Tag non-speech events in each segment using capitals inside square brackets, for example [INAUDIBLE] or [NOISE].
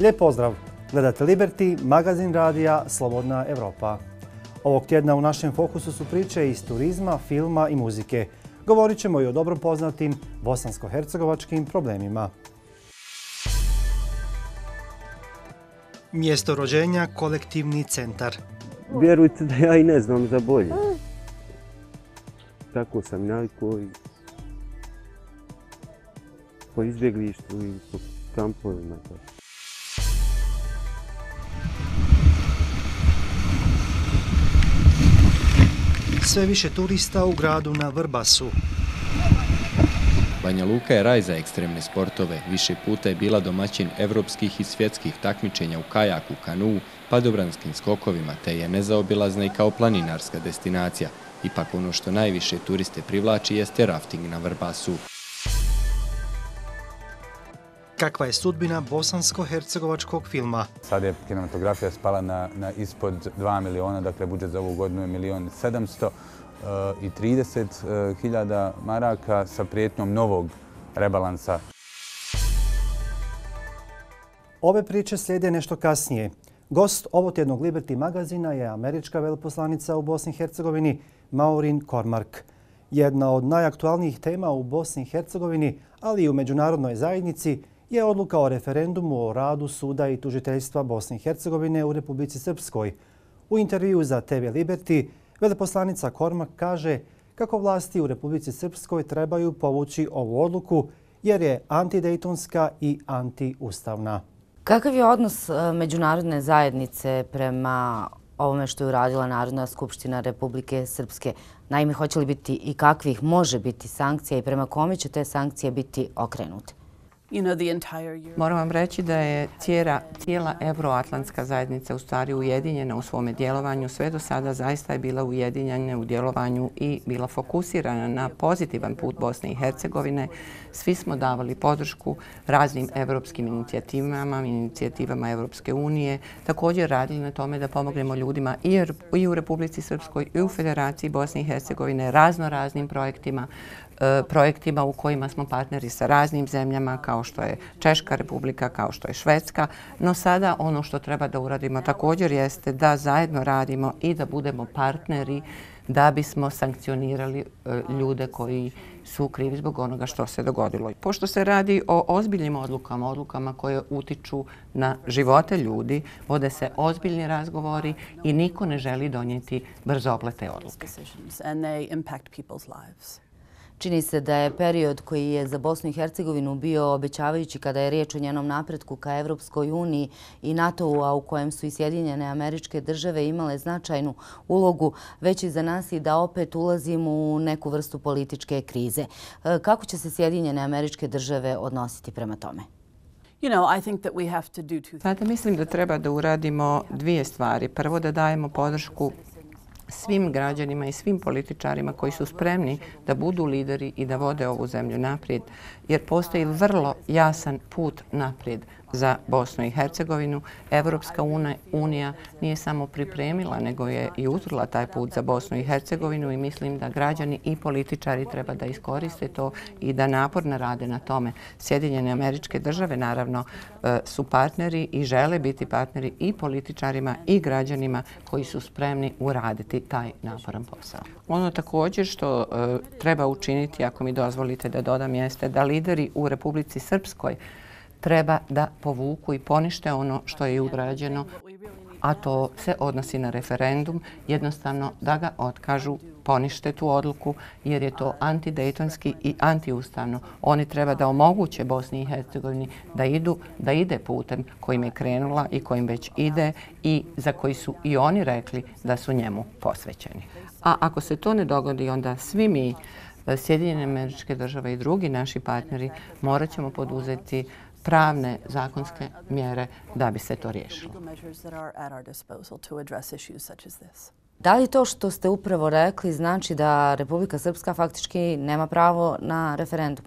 Lijep pozdrav! Gledate Liberty, magazin radija Slobodna Evropa. Ovog tjedna u našem fokusu su priče iz turizma, filma i muzike. Govorit ćemo i o dobro poznatim bosansko-hercegovačkim problemima. Mjesto rođenja, kolektivni centar. Vjerujte da ja i ne znam za bolje. Tako sam navikao i po izbjeglištu i po kampovima. Sve više turista u gradu na Vrbasu. Banja Luka je raj za ekstremne sportove. Više puta je bila domaćin evropskih i svjetskih takmičenja u kajaku, kanu, padobranskim skokovima, te je nezaobilazna i kao planinarska destinacija. Ipak ono što najviše turiste privlači jeste rafting na Vrbasu. Kakva je sudbina bosansko-hercegovačkog filma? Sad je kinematografija spala na, na ispod 2 miliona, dakle budžet za ovu godinu je milion 700 uh, i 30 uh, hiljada maraka sa prijetnom novog rebalansa. Ove priče slijede nešto kasnije. Gost ovotjednog Liberty magazina je američka veliposlanica u Bosni i Hercegovini Maureen Kormark. Jedna od najaktualnijih tema u Bosni i Hercegovini, ali i u međunarodnoj zajednici, je odluka o referendumu o radu suda i tužiteljstva Bosne i Hercegovine u Republici Srpskoj. U intervju za TV Liberty, veleposlanica Kormak kaže kako vlasti u Republici Srpskoj trebaju povući ovu odluku jer je antidejtonska i antiustavna. Kakav je odnos e, međunarodne zajednice prema ovome što je uradila Narodna skupština Republike Srpske? Naime, hoće li biti i kakvih može biti sankcija i prema kome će te sankcije biti okrenute? Moram vam reći da je cijera, cijela Euroatlantska zajednica u stvari ujedinjena u svome djelovanju. Sve do sada zaista je bila ujedinjena u djelovanju i bila fokusirana na pozitivan put Bosne i Hercegovine. Svi smo davali podršku raznim evropskim inicijativama, inicijativama Evropske unije. Također radili na tome da pomognemo ljudima i u Republici Srpskoj i u Federaciji Bosne i Hercegovine razno raznim projektima E, projektima u kojima smo partneri sa raznim zemljama kao što je Češka republika, kao što je Švedska. No sada ono što treba da uradimo također jeste da zajedno radimo i da budemo partneri da bismo sankcionirali e, ljude koji su krivi zbog onoga što se dogodilo. Pošto se radi o ozbiljnim odlukama, odlukama koje utiču na živote ljudi, vode se ozbiljni razgovori i niko ne želi donijeti brzoplete odluke. Čini se da je period koji je za Bosnu i Hercegovinu bio obećavajući kada je riječ o njenom napretku ka Evropskoj uniji i NATO-u, a u kojem su i Sjedinjene američke države imale značajnu ulogu, već i za nas i da opet ulazimo u neku vrstu političke krize. E, kako će se Sjedinjene američke države odnositi prema tome? Sada mislim da treba da uradimo dvije stvari. Prvo da dajemo podršku svim građanima i svim političarima koji su spremni da budu lideri i da vode ovu zemlju naprijed, jer postoji vrlo jasan put naprijed za Bosnu i Hercegovinu. Evropska unija nije samo pripremila, nego je i utrla taj put za Bosnu i Hercegovinu i mislim da građani i političari treba da iskoriste to i da naporno rade na tome. Sjedinjene američke države naravno e, su partneri i žele biti partneri i političarima i građanima koji su spremni uraditi taj naporan posao. Ono također što e, treba učiniti, ako mi dozvolite da dodam, jeste da lideri u Republici Srpskoj treba da povuku i ponište ono što je urađeno, a to se odnosi na referendum, jednostavno da ga otkažu, ponište tu odluku, jer je to antidejtonski i antiustavno. Oni treba da omoguće Bosni i Hercegovini da idu, da ide putem kojim je krenula i kojim već ide i za koji su i oni rekli da su njemu posvećeni. A ako se to ne dogodi, onda svi mi, e, Sjedinjene američke države i drugi naši partneri, morat ćemo poduzeti pravne zakonske mjere da bi se to riješilo. Da li to što ste upravo rekli znači da Republika Srpska faktički nema pravo na referendum?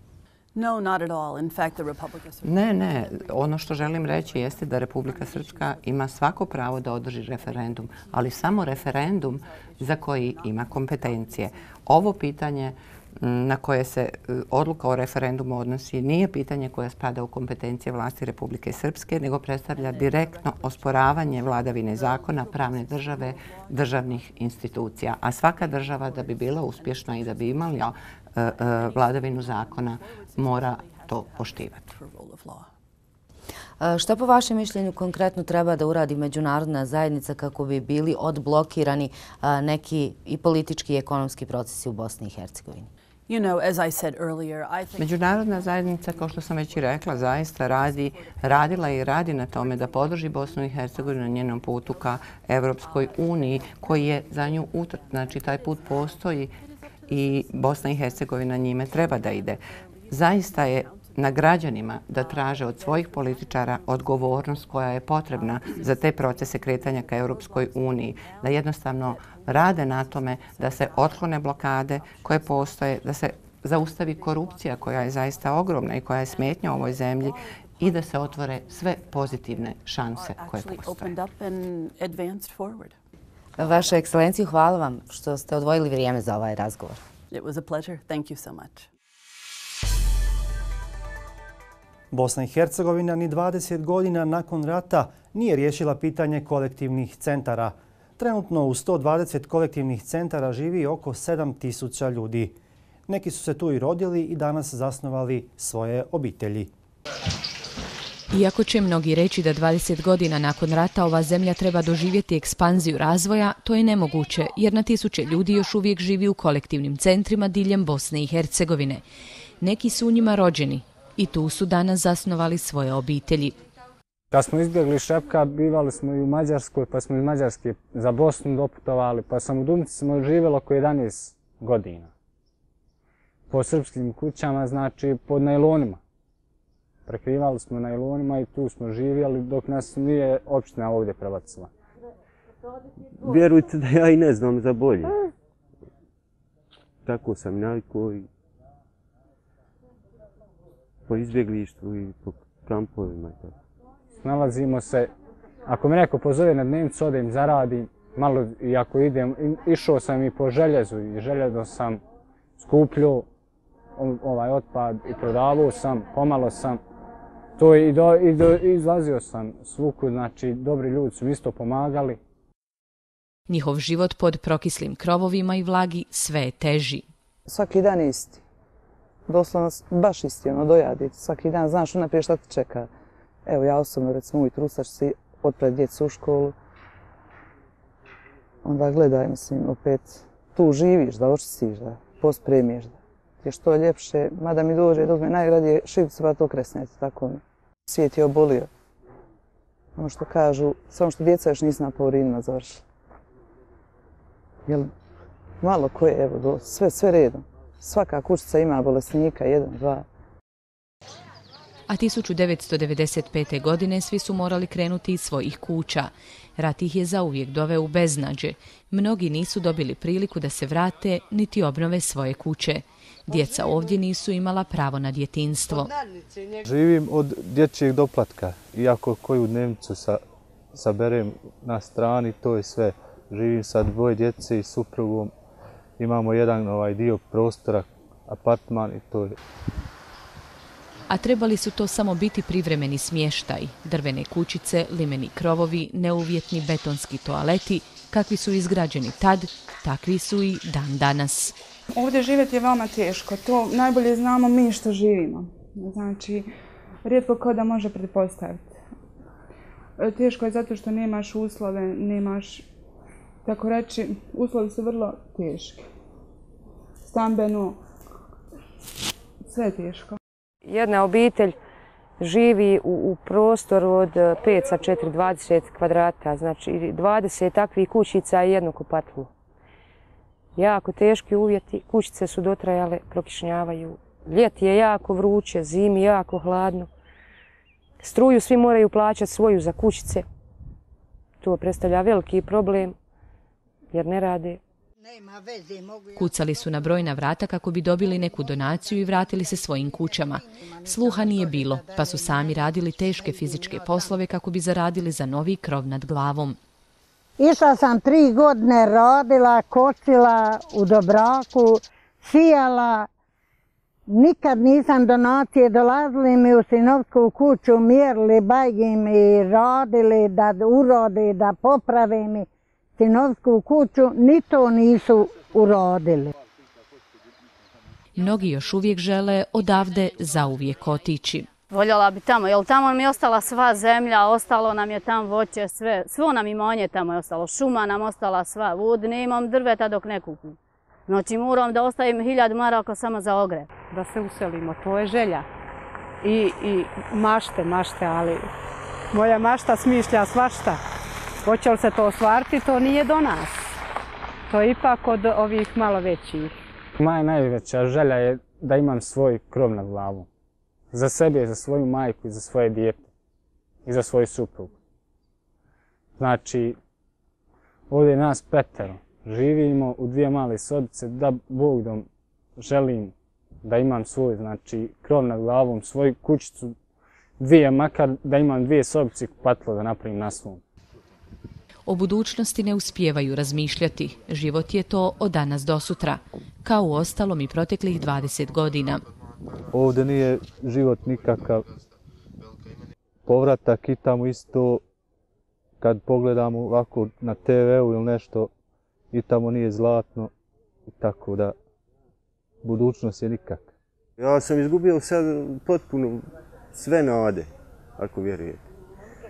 Ne, ne. Ono što želim reći jeste da Republika Srpska ima svako pravo da održi referendum, ali samo referendum za koji ima kompetencije. Ovo pitanje na koje se e, odluka o referendumu odnosi nije pitanje koje spada u kompetencije vlasti Republike Srpske, nego predstavlja direktno osporavanje vladavine zakona, pravne države, državnih institucija. A svaka država da bi bila uspješna i da bi imala e, e, vladavinu zakona mora to poštivati. Šta po vašem mišljenju konkretno treba da uradi međunarodna zajednica kako bi bili odblokirani neki i politički i ekonomski procesi u Bosni i Hercegovini? Međunarodna zajednica, kao što sam već i rekla, zaista radi, radila i radi na tome da podrži Bosnu i Hercegovinu na njenom putu ka Evropskoj uniji, koji je za nju utrt. Znači, taj put postoji i Bosna i Hercegovina njime treba da ide. Zaista je na građanima da traže od svojih političara odgovornost koja je potrebna za te procese kretanja ka Europskoj uniji, da jednostavno rade na tome da se otklone blokade koje postoje, da se zaustavi korupcija koja je zaista ogromna i koja je smetnja u ovoj zemlji i da se otvore sve pozitivne šanse koje postoje. Vaša ekscelenciju, hvala vam što ste odvojili vrijeme za ovaj razgovor. It was a pleasure. Thank you so much. Bosna i Hercegovina ni 20 godina nakon rata nije riješila pitanje kolektivnih centara. Trenutno u 120 kolektivnih centara živi oko 7000 ljudi. Neki su se tu i rodili i danas zasnovali svoje obitelji. Iako će mnogi reći da 20 godina nakon rata ova zemlja treba doživjeti ekspanziju razvoja, to je nemoguće jer na tisuće ljudi još uvijek živi u kolektivnim centrima diljem Bosne i Hercegovine. Neki su u njima rođeni, i tu su danas zasnovali svoje obitelji. Da smo izbjegli Šepka, bivali smo i u Mađarskoj, pa smo iz Mađarske za Bosnu doputovali, pa sam u Dumici smo živjeli oko 11 godina. Po srpskim kućama, znači pod najlonima. Prekrivali smo najlonima i tu smo živjeli dok nas nije opština ovdje prebacila. Vjerujte da ja i ne znam za bolje. Tako sam navikao i po izbjeglištvu i po kampovima. Nalazimo se, ako me neko pozove na dnevnicu, odem, zaradim, malo i ako idem, išao sam i po željezu i željezo sam skupljio ovaj otpad i prodavao sam, pomalo sam. To i, do, i do, izlazio sam svuku, znači dobri ljudi su isto pomagali. Njihov život pod prokislim krovovima i vlagi sve je teži. Svaki dan isti doslovno baš isti, ono, dojaditi. Svaki dan znaš unaprijed šta te čeka. Evo, ja osobno, recimo, ujutru ustaš si, otpred djecu u školu. Onda gledaj, mislim, opet, tu živiš, da očistiš, da pospremiš, da je što ljepše. Mada mi dođe, da uzme najgradije šivce, pa to kresnete, tako mi. Svijet je obolio. Ono što kažu, samo što djeca još nisu na povrindima završila. Jel, malo koje, evo, sve, sve redom svaka kućica ima bolesnika, jedan, dva. A 1995. godine svi su morali krenuti iz svojih kuća. Rat ih je zauvijek doveo u beznađe. Mnogi nisu dobili priliku da se vrate niti obnove svoje kuće. Djeca ovdje nisu imala pravo na djetinstvo. Živim od dječjeg doplatka. Iako koju dnevnicu sa, saberem na strani, to je sve. Živim sa dvoje djece i suprugom imamo jedan ovaj dio prostora, apartman i to je. A trebali su to samo biti privremeni smještaj, drvene kućice, limeni krovovi, neuvjetni betonski toaleti, kakvi su izgrađeni tad, takvi su i dan danas. Ovdje živjeti je veoma teško, to najbolje znamo mi što živimo. Znači, rijetko ko da može pretpostaviti. Teško je zato što nemaš uslove, nemaš, tako reći, uslovi su vrlo teški stambeno, sve je teško. Jedna obitelj živi u, u prostoru od 5 sa 4, 20 kvadrata, znači 20 takvih kućica i jednu kupatlu. Jako teški uvjeti, kućice su dotrajale, prokišnjavaju. Ljeti je jako vruće, zimi jako hladno. Struju svi moraju plaćati svoju za kućice. To predstavlja veliki problem jer ne rade. Kucali su na brojna vrata kako bi dobili neku donaciju i vratili se svojim kućama. Sluha nije bilo, pa su sami radili teške fizičke poslove kako bi zaradili za novi krov nad glavom. Išla sam tri godine, radila, kočila u Dobraku, sijala, nikad nisam donacije, dolazili mi u sinovsku kuću, mjerili, bajgi mi, radili da urode, da poprave mi sinovsku kuću, ni to nisu urodili. Mnogi još uvijek žele odavde zauvijek otići. Voljela bi tamo, jer tamo mi je ostala sva zemlja, ostalo nam je tamo voće, sve, svo nam imanje tamo je ostalo, šuma nam ostala sva, vod, ne imam drveta dok ne kupim. Znači moram da ostavim hiljad maraka samo za ogre. Da se uselimo, to je želja. I, i mašte, mašte, ali moja mašta smišlja svašta. Hoće li se to ostvariti, to nije do nas. To je ipak od ovih malo većih. Moja najveća želja je da imam svoj krov nad glavom. Za sebe, za svoju majku i za svoje dijete. I za svoju suprugu. Znači, ovdje nas petero živimo u dvije male sobice, da Bog dom želim da imam svoj, znači, krov nad glavom, svoju kućicu, dvije, makar da imam dvije sobice kupatilo da napravim na svom. O budućnosti ne uspijevaju razmišljati. Život je to od danas do sutra, kao u ostalom i proteklih 20 godina. Ovdje nije život nikakav povratak i tamo isto kad pogledamo ovako na TV-u ili nešto i tamo nije zlatno i tako da budućnost je nikak. Ja sam izgubio sad potpuno sve nade, ako vjerujete.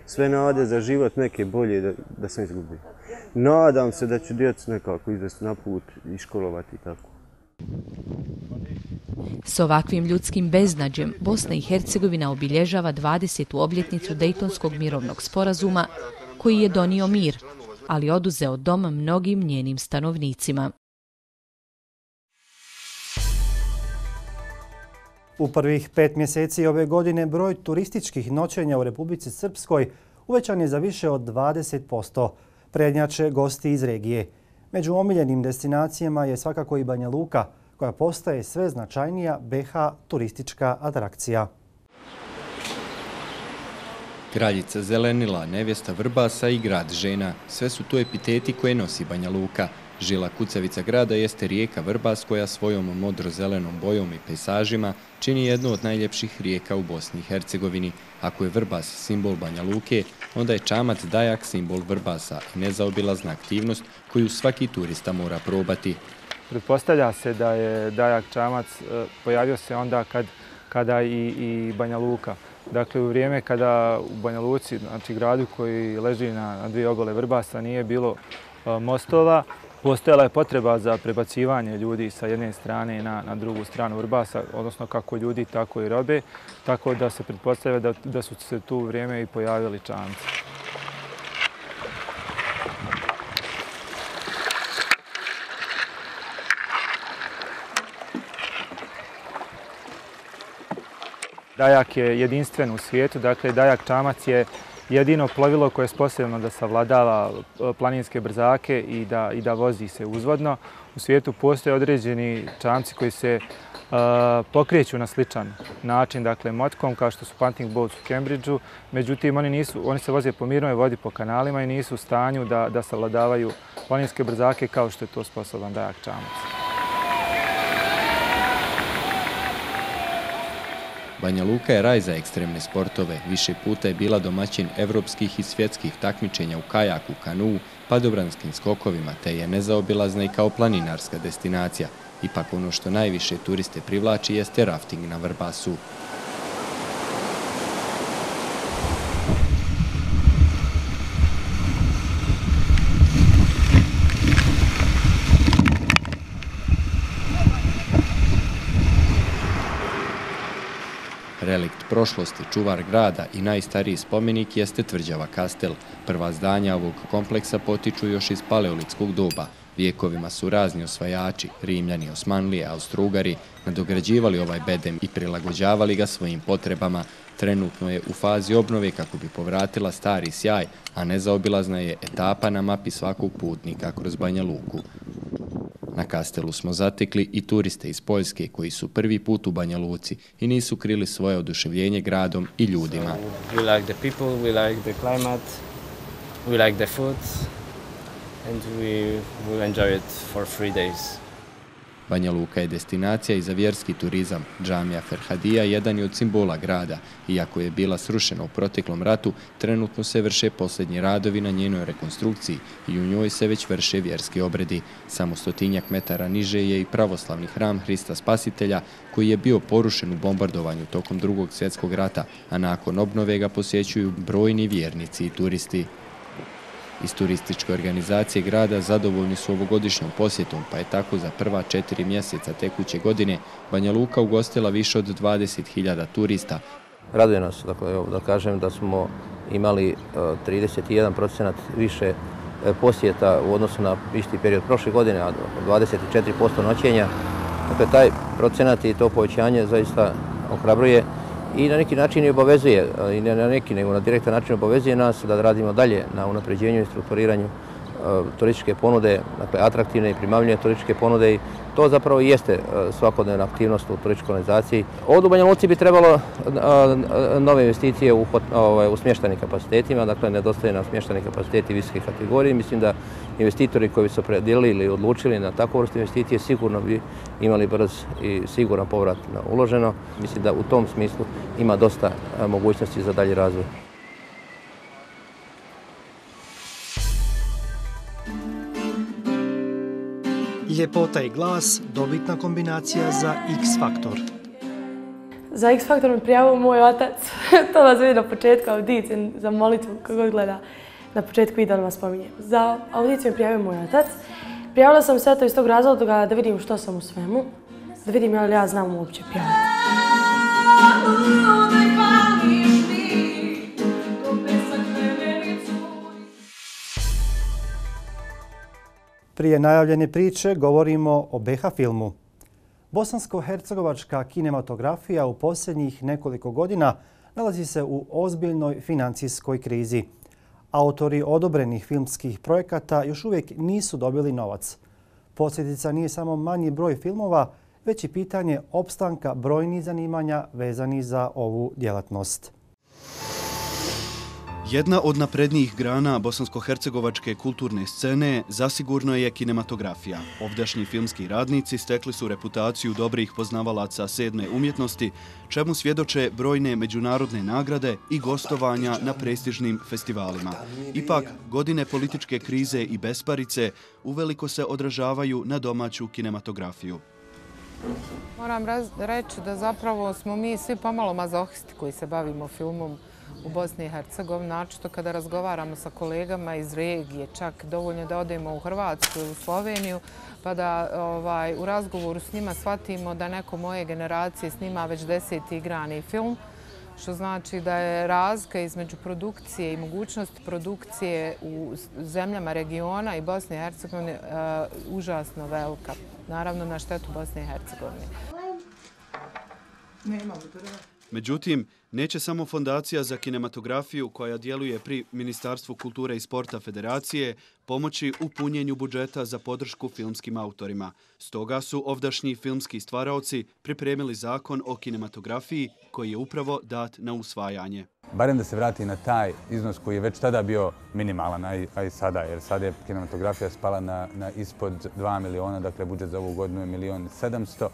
Sve nade za život neke bolje da, da sam izgubio. Nadam se da ću djecu nekako izvesti na put i školovati tako. S ovakvim ljudskim beznadžem Bosna i Hercegovina obilježava 20. obljetnicu Dejtonskog mirovnog sporazuma koji je donio mir, ali oduzeo dom mnogim njenim stanovnicima. U prvih pet mjeseci ove godine broj turističkih noćenja u Republici Srpskoj uvećan je za više od 20%. Prednjače gosti iz regije. Među omiljenim destinacijama je svakako i Banja Luka, koja postaje sve značajnija BH turistička atrakcija. Kraljica Zelenila, nevjesta Vrbasa i grad žena. Sve su to epiteti koje nosi Banja Luka. Žila kucavica grada jeste rijeka Vrbas koja svojom modro-zelenom bojom i pejsažima čini jednu od najljepših rijeka u Bosni i Hercegovini. Ako je Vrbas simbol Banja Luke, onda je Čamac Dajak simbol Vrbasa i nezaobilazna aktivnost koju svaki turista mora probati. Pretpostavlja se da je Dajak Čamac e, pojavio se onda kad, kada i, i Banja Luka. Dakle, u vrijeme kada u Banja Luci, znači gradu koji leži na, na dvije obale Vrbasa, nije bilo e, mostova, postojala je potreba za prebacivanje ljudi sa jedne strane na, na drugu stranu Urbasa, odnosno kako ljudi, tako i robe, tako da se pretpostavlja da, da su se tu vrijeme i pojavili čamci. Dajak je jedinstven u svijetu, dakle Dajak čamac je jedino plovilo koje je sposobno da savladava e, planinske brzake i da, i da vozi se uzvodno. U svijetu postoje određeni čamci koji se uh, pokreću na sličan način, dakle motkom, kao što su punting boats u Cambridgeu. Međutim, oni, nisu, oni se voze po mirnoj vodi po kanalima i nisu u stanju da, da savladavaju planinske brzake kao što je to sposoban dajak čamac. Banja Luka je raj za ekstremne sportove. Više puta je bila domaćin evropskih i svjetskih takmičenja u kajaku, kanu, padobranskim skokovima, te je nezaobilazna i kao planinarska destinacija. Ipak ono što najviše turiste privlači jeste rafting na Vrbasu. Relikt prošlosti, čuvar grada i najstariji spomenik jeste tvrđava Kastel. Prva zdanja ovog kompleksa potiču još iz paleolitskog doba. Vijekovima su razni osvajači, Rimljani, Osmanlije, Austrugari, nadograđivali ovaj bedem i prilagođavali ga svojim potrebama. Trenutno je u fazi obnove kako bi povratila stari sjaj, a nezaobilazna je etapa na mapi svakog putnika kroz Banja Luku. Na kastelu smo zatekli i turiste iz Poljske koji su prvi put u Banja Luci i nisu krili svoje oduševljenje gradom i ljudima. We like the people, we like the climate, we like the food and we will enjoy it for three days. Banja Luka je destinacija i za vjerski turizam. Džamija Ferhadija jedan je od simbola grada. Iako je bila srušena u proteklom ratu, trenutno se vrše posljednji radovi na njenoj rekonstrukciji i u njoj se već vrše vjerski obredi. Samo stotinjak metara niže je i pravoslavni hram Hrista Spasitelja, koji je bio porušen u bombardovanju tokom drugog svjetskog rata, a nakon obnove ga posjećuju brojni vjernici i turisti. Iz turističke organizacije grada zadovoljni su ovogodišnjom posjetom, pa je tako za prva četiri mjeseca tekuće godine Banja Luka ugostila više od 20.000 turista. Raduje nas, dakle, da kažem da smo imali e, 31% više e, posjeta u odnosu na isti period prošle godine, a 24% noćenja. Dakle, taj procenat i to povećanje zaista ohrabruje i na neki način i obavezuje, i ne na neki, nego na direktan način obavezuje nas da radimo dalje na unapređenju i strukturiranju E, turističke ponude, dakle atraktivne i primavljene turističke ponude i to zapravo i jeste e, svakodnevna aktivnost u turističkoj organizaciji. Ovdje u Banja Luci bi trebalo e, nove investicije u, ovaj, u smještanim kapacitetima, dakle nedostaje nam smještani kapaciteti visoke kategorije. Mislim da investitori koji su predijelili ili odlučili na takvu vrstu investicije sigurno bi imali brz i siguran povrat na uloženo. Mislim da u tom smislu ima dosta mogućnosti za dalji razvoj. Ljepota i glas, dobitna kombinacija za X-faktor. Za X-faktor mi prijavio moj otac. [LAUGHS] to vas vidi na početku audicije za molitvu kako gleda. Na početku videa vas spominje. Za audiciju mi prijavio moj otac. Prijavila sam se to iz tog razloga da vidim što sam u svemu. Da vidim je li ja znam uopće pjevati. Prije najavljene priče govorimo o BH filmu. Bosansko-hercegovačka kinematografija u posljednjih nekoliko godina nalazi se u ozbiljnoj financijskoj krizi. Autori odobrenih filmskih projekata još uvijek nisu dobili novac. Posljedica nije samo manji broj filmova, već i pitanje opstanka brojnih zanimanja vezani za ovu djelatnost. Jedna od naprednijih grana bosansko-hercegovačke kulturne scene zasigurno je kinematografija. Ovdašnji filmski radnici stekli su reputaciju dobrih poznavalaca sedme umjetnosti, čemu svjedoče brojne međunarodne nagrade i gostovanja na prestižnim festivalima. Ipak, godine političke krize i besparice uveliko se odražavaju na domaću kinematografiju. Moram reći da zapravo smo mi svi pomalo mazohisti koji se bavimo filmom u Bosni i Hercegovini, načito kada razgovaramo sa kolegama iz regije, čak dovoljno da odemo u Hrvatsku ili u Sloveniju, pa da ovaj, u razgovoru s njima shvatimo da neko moje generacije snima već deseti igrani film, što znači da je razlika između produkcije i mogućnosti produkcije u zemljama regiona i Bosne i Hercegovine uh, užasno velika. Naravno, na štetu Bosne i Hercegovine. Nemamo Međutim, neće samo Fondacija za kinematografiju koja djeluje pri Ministarstvu kulture i sporta federacije pomoći u punjenju budžeta za podršku filmskim autorima. Stoga su ovdašnji filmski stvaraoci pripremili zakon o kinematografiji koji je upravo dat na usvajanje. Barem da se vrati na taj iznos koji je već tada bio minimalan, a i sada, jer sada je kinematografija spala na, na ispod 2 miliona, dakle budžet za ovu godinu je milion sedamsto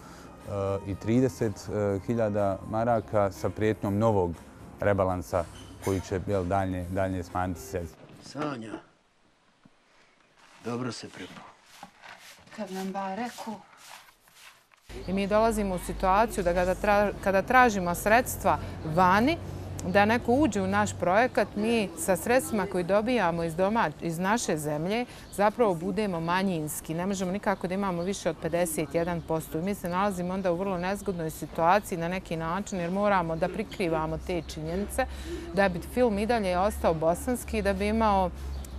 i 30.000 maraka sa prijetnjom novog rebalansa koji će dalje, dalje smanjiti se. Sanja, dobro se pripao. Kad nam ba rekao. I mi dolazimo u situaciju da kada, kada tražimo sredstva vani, da neko uđe u naš projekat, mi sa sredstvima koji dobijamo iz, doma, iz naše zemlje zapravo budemo manjinski. Ne možemo nikako da imamo više od 51%. Mi se nalazimo onda u vrlo nezgodnoj situaciji na neki način jer moramo da prikrivamo te činjenice da bi film i dalje ostao bosanski i da bi imao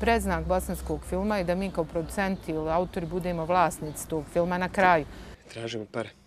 preznak bosanskog filma i da mi kao producenti ili autori budemo vlasnici tog filma na kraju. Tražimo pare.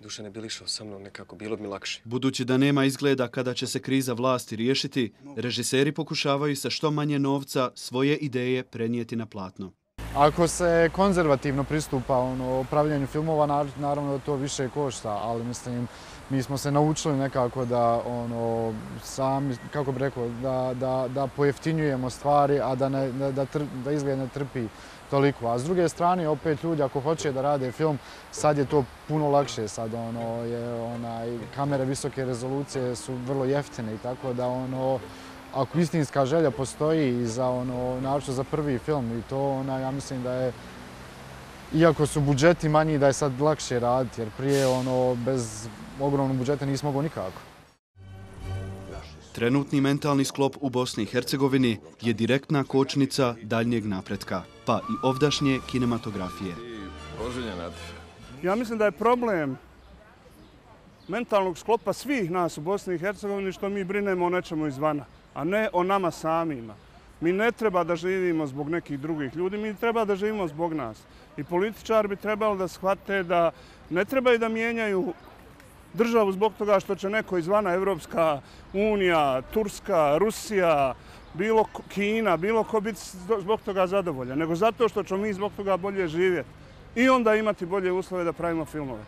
Duša ne bilišao sa mnom, nekako bilo mi lakše. Budući da nema izgleda kada će se kriza vlasti riješiti, režiseri pokušavaju sa što manje novca svoje ideje prenijeti na platno. Ako se konzervativno pristupa ono, pravljanju filmova, naravno da to više košta, ali mislim, mi smo se naučili nekako da ono, sami, kako bih rekao, da, da, da pojeftinjujemo stvari, a da, ne, da, da, tr, da izgled ne trpi toliko. A s druge strane, opet ljudi ako hoće da rade film, sad je to puno lakše. Sad ono, je, onaj, kamere visoke rezolucije su vrlo jeftine i tako da ono, ako istinska želja postoji za ono, naročito za prvi film i to, ona, ja mislim da je iako su budžeti manji, da je sad lakše raditi, jer prije ono, bez ogromnog budžeta nismo mogo nikako. Trenutni mentalni sklop u Bosni i Hercegovini je direktna kočnica daljnjeg napretka, pa i ovdašnje kinematografije. Ja mislim da je problem mentalnog sklopa svih nas u Bosni i Hercegovini što mi brinemo o nečemu izvana, a ne o nama samima. Mi ne treba da živimo zbog nekih drugih ljudi, mi treba da živimo zbog nas. I političari bi trebali da shvate da ne trebaju da mijenjaju državu zbog toga što će neko izvana Evropska unija, Turska, Rusija, bilo Kina, bilo ko biti zbog toga zadovoljan, nego zato što ćemo mi zbog toga bolje živjeti i onda imati bolje uslove da pravimo filmove.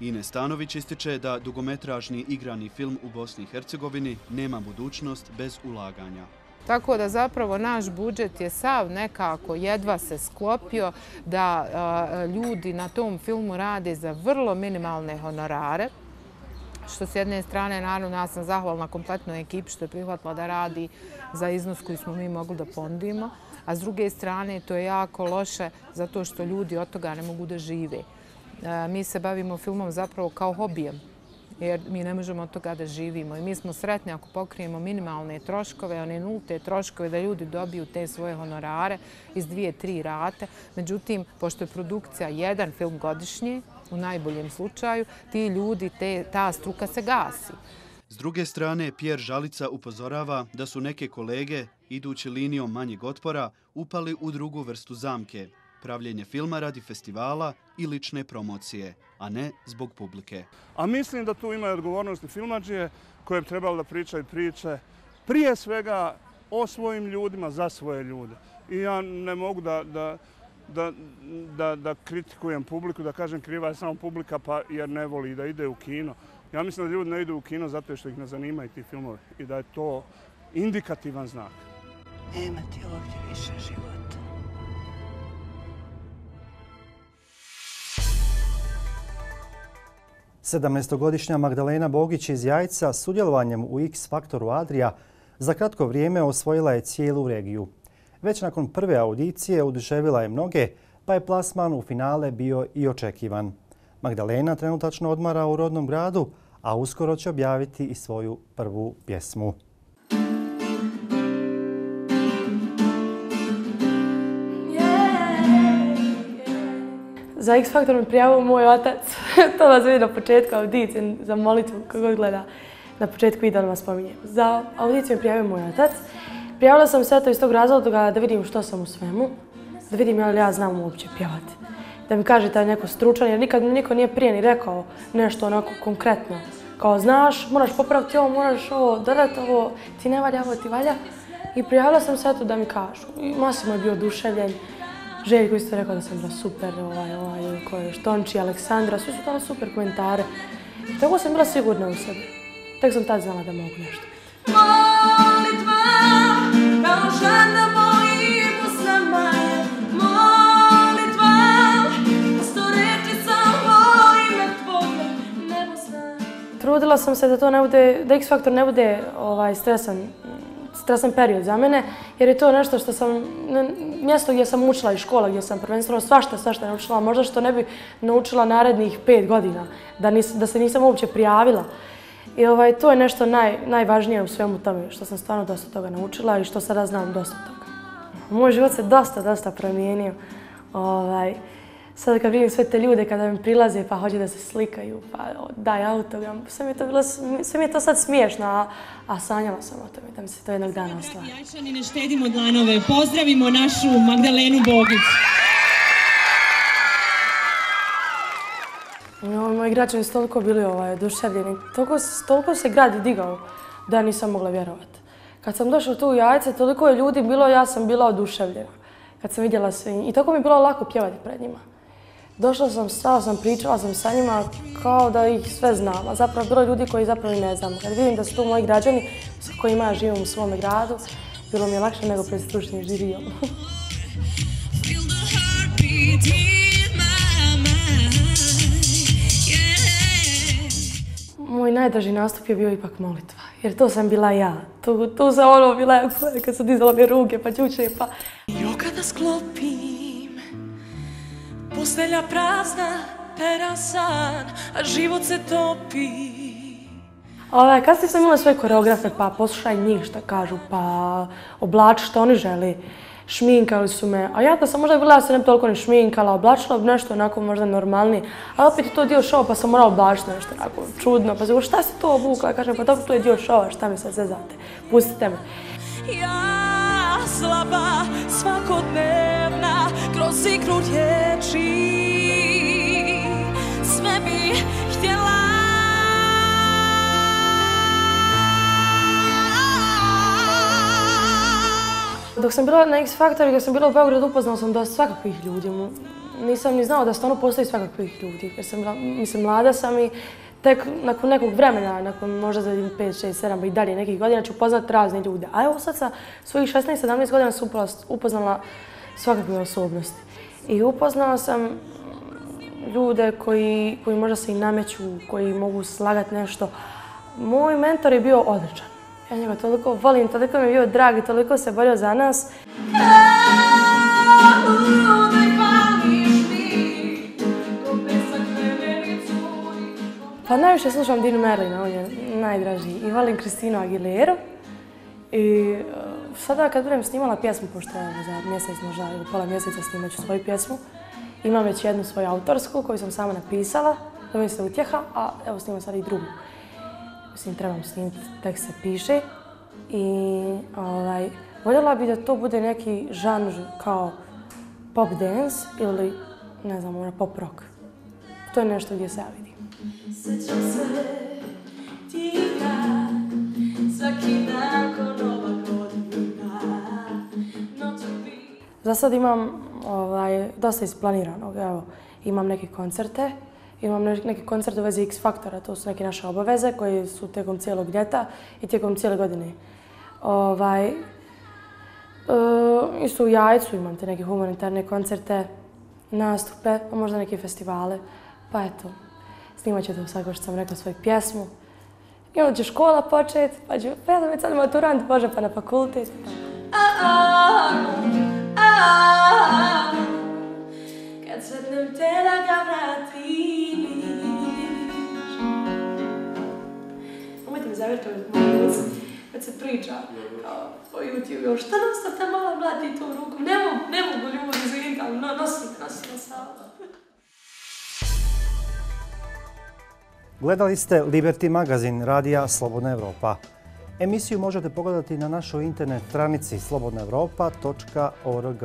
Ine Stanović ističe da dugometražni igrani film u Bosni i Hercegovini nema budućnost bez ulaganja. Tako da zapravo naš budžet je sav nekako jedva se sklopio da ljudi na tom filmu rade za vrlo minimalne honorare što s jedne strane, naravno, ja sam zahvalna kompletnoj ekipi što je prihvatila da radi za iznos koji smo mi mogli da pondimo, a s druge strane, to je jako loše zato što ljudi od toga ne mogu da žive. E, mi se bavimo filmom zapravo kao hobijem, jer mi ne možemo od toga da živimo. I mi smo sretni ako pokrijemo minimalne troškove, one nulte troškove, da ljudi dobiju te svoje honorare iz dvije, tri rate. Međutim, pošto je produkcija jedan film godišnji, u najboljem slučaju, ti ljudi, te, ta struka se gasi. S druge strane, Pierre Žalica upozorava da su neke kolege, idući linijom manjeg otpora, upali u drugu vrstu zamke, pravljenje filma radi festivala i lične promocije, a ne zbog publike. A mislim da tu imaju odgovornosti filmađije koje bi trebalo da pričaju priče prije svega o svojim ljudima za svoje ljude. I ja ne mogu da, da, da, da, da kritikujem publiku, da kažem kriva je samo publika pa jer ne voli da ide u kino. Ja mislim da ljudi ne idu u kino zato što ih ne zanimaju ti filmovi i da je to indikativan znak. Nema ti ovdje više života. 17-godišnja Magdalena Bogić iz Jajca s udjelovanjem u X-faktoru Adria za kratko vrijeme osvojila je cijelu regiju. Već nakon prve audicije uduševila je mnoge, pa je plasman u finale bio i očekivan. Magdalena trenutačno odmara u rodnom gradu, a uskoro će objaviti i svoju prvu pjesmu. Za X Factor mi prijavio moj otac. [LAUGHS] to vas vidi na početku audicije za molitvu, kako gleda. Na početku videa da vas spominje. Za audiciju mi prijavio moj otac. Prijavila sam se to iz tog razloga da vidim što sam u svemu, da vidim je li ja znam uopće pjevati. Da mi kaže taj neko stručan, jer nikad mi niko nije prije ni rekao nešto onako konkretno. Kao, znaš, moraš popraviti ovo, moraš ovo, dodati ovo, ti ne valja, ovo ti valja. I prijavila sam se to da mi kažu. I Masimo je bio oduševljen. Željko isto rekao da sam bila super, ovaj, ovaj, ko je Štonči, Aleksandra, svi su dali super komentare. I tako sam bila sigurna u sebi. Tek sam tad znala da mogu nešto biti. Trudila sam se da to ne bude, da X faktor ne bude ovaj, stresan, stresan period za mene, jer je to nešto što sam, mjesto gdje sam učila i škola gdje sam prvenstveno svašta, svašta naučila, možda što ne bi naučila narednih pet godina, da, nis, da se nisam uopće prijavila. I ovaj, to je nešto naj, najvažnije u svemu tome, što sam stvarno dosta toga naučila i što sada znam dosta toga. Moj život se dosta, dosta promijenio. Ovaj, sad kad vidim sve te ljude kada mi prilaze pa hoće da se slikaju, pa daj autogram, sve mi je to, bilo, sve mi je to sad smiješno, a, a sanjala sam o tome da mi se to jednog dana ostvari. Jajčani ne štedimo dlanove, pozdravimo našu Magdalenu Bogić. No, moji građani su toliko bili ovaj, oduševljeni, toliko, toliko se grad digao da nisam mogla vjerovati. Kad sam došla tu u jajce, toliko je ljudi bilo, ja sam bila oduševljena. Kad sam vidjela sve i tako mi je bilo lako pjevati pred njima. Došla sam, stala sam, pričala sam sa njima kao da ih sve znam, a zapravo bilo ljudi koji zapravo i ne znam. Kad vidim da su tu moji građani s kojima ja živim u svom gradu, bilo mi je lakše nego pred stručnim žirijom. [LAUGHS] Moj najdraži nastup je bio ipak molitva, jer to sam bila ja. Tu, tu sam ono bila ja koja kad sam dizala mi ruke pa čuče pa... Jo kada sklopim, postelja prazna, pera san, a život se topi. Ove, kasnije sam imala svoje koreografe, pa poslušaj njih šta kažu, pa oblači što oni želi. Šminkali su me, a ja da sam možda bila, ja se ne bi toliko ni šminkala, oblačila bi nešto onako možda normalnije. A opet je to dio šova, pa sam morala oblačiti nešto onako čudno. Pa zbog šta si to obukla? Kažem, pa dobro, to je dio šova, šta mi sad zezate? Pustite me. Ja slaba, svakodnevna, kroz igru riječi. Sve bi Dok sam bila na X Factoru, dok sam bila u Beogradu, upoznala sam dosta svakakvih ljudi. Nisam ni znala da stvarno postoji svakakvih ljudi, jer sam bila, mislim, mlada sam i tek nakon nekog vremena, nakon možda za 5, 6, 7 pa i dalje nekih godina ću upoznat razne ljude. A evo sad sa svojih 16-17 godina sam upoznala svakakve osobnosti. I upoznala sam ljude koji, koji možda se i nameću, koji mogu slagati nešto. Moj mentor je bio odličan. Ja njega toliko volim, toliko mi je bio drag i toliko se borio za nas. Pa najviše slušam Dinu Merlina, on je najdraži. I volim Kristinu Aguilera. I uh, sada kad budem snimala pjesmu, pošto je za mjesec možda ili pola mjeseca snimat ću svoju pjesmu, imam već jednu svoju autorsku koju sam sama napisala, da mi se utjeha, a evo snimam sad i drugu mislim, trebam snimiti, tek se piše. I ovaj, voljela bi da to bude neki žanr kao pop dance ili, ne znam, ono, pop rock. To je nešto gdje se ja vidim. Sjećam se tiha, svaki dan ko nova godina. Za sad imam ovaj, dosta isplaniranog, evo, imam neke koncerte, Imam neki koncert u vezi X Faktora, to su neke naše obaveze koje su tijekom cijelog ljeta i tijekom cijele godine. Ovaj, e, uh, isto u Jajcu imam te neke humanitarne koncerte, nastupe, a možda neke festivale. Pa eto, snimat ću to sad što sam rekla svoju pjesmu. I onda će škola počet, pa ću, pa ja sam već sad maturant, bože, pa na fakultet. Kad sretnem te da ga vratim, zavjerka mi kad se priča kao, po YouTube, šta nam sta ta mala mlati to ruku, ne mogu, ne mogu ljudi izviniti, ali no, nosim, nosim sama. Gledali ste Liberty magazin radija Slobodna Evropa. Emisiju možete pogledati na našoj internet stranici slobodnaevropa.org.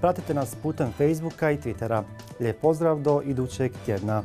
Pratite nas putem Facebooka i Twittera. Lijep pozdrav do idućeg tjedna.